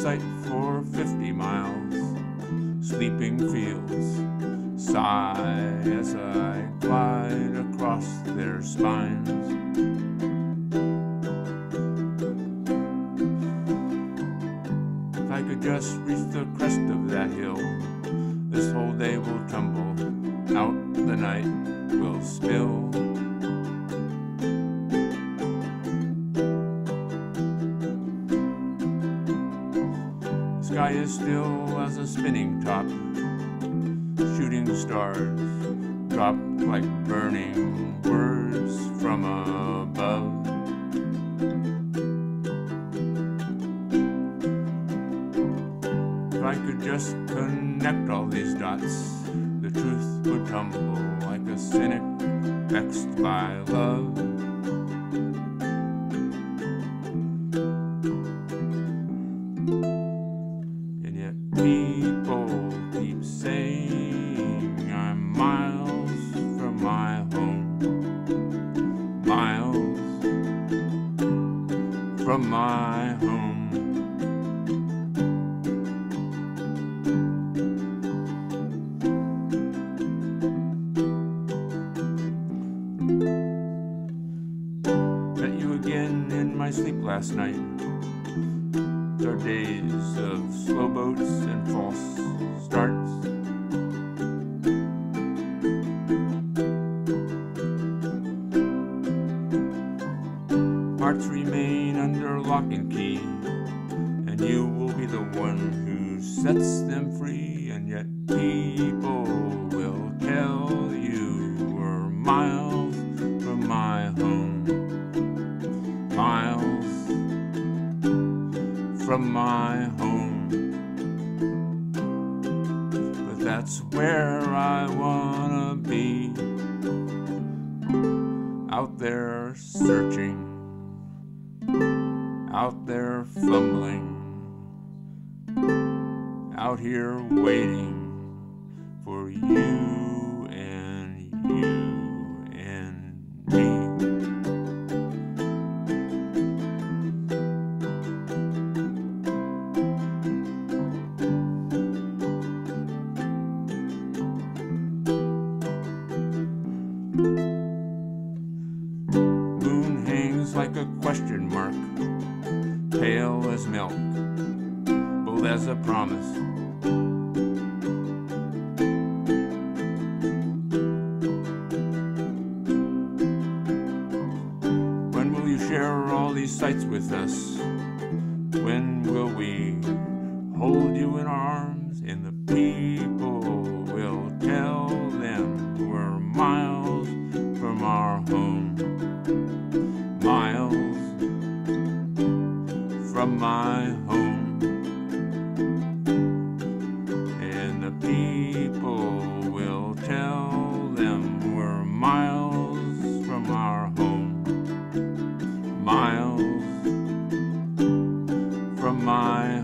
sight for 50 miles. Sleeping fields sigh as I glide across their spines. If I could just reach the crest of that hill, Sky is still as a spinning top. Shooting stars drop like burning words from above. If I could just connect all these dots, the truth would tumble like a cynic vexed by love. People keep saying I'm miles from my home. Miles from my home. Met you again in my sleep last night. Our days of slow boats Hearts remain under lock and key, and you will be the one who sets them free. And yet, people will tell you we're miles from my home, miles from my home. But that's where I wanna be. Out there searching, out there fumbling, out here waiting for you as milk, bold as a promise. When will you share all these sights with us? When will we hold you in arms in the my home. And the people will tell them we're miles from our home. Miles from my